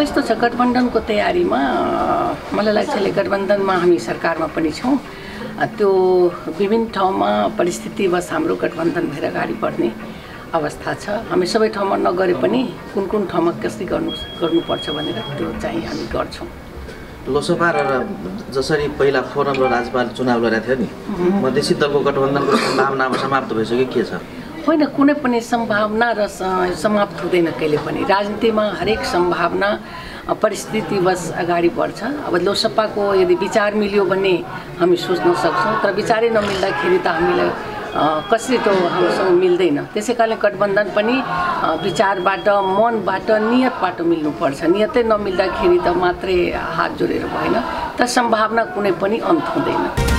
अब यस्तो छ गठबन्धनको तयारीमा मलाई लाग्छ अहिले गठबन्धनमा हामी सरकारमा पनि छौँ। त्यो विभिन्न ठाउँमा परिस्थितिवश हाम्रो गठबन्धन भएर अगाडि बढ्ने अवस्था छ। हामी सबै ठाउँमा नगरे पनि कुन कुन ठाउँमा कसरी गर्नु गर्नुपर्छ भनेर त्यो चाहिँ हामी गर्छौँ। लोकसभा र जसरी पहिला फोरम र राज्यपाल चुनाव गरेको थियो नि मधेसी दलको गठबन्धनको सम्भावना अब समाप्त भइसक्यो। के छ? होइन कुनै पनि सम्भावना र समाप्त हुँदैन कहिले पनि। राजनीतिमा हरेक सम्भावना परिस्थितिवश अगाडि बढ्छ। अब लोकसभाको यदि विचार मिल्यो भने हामी सोच्न सक्छौँ तर विचारै नमिल्दाखेरि त हामीलाई कसरी त हामीसँग मिल्दैन। त्यसै कारणले गठबन्धन पनि विचारबाट मनबाट नियतबाट मिल्नुपर्छ। नियतै नमिल्दाखेरि त मात्रै हात जोडेर भएन। तर सम्भावना कुनै पनि अन्त हुँदैन।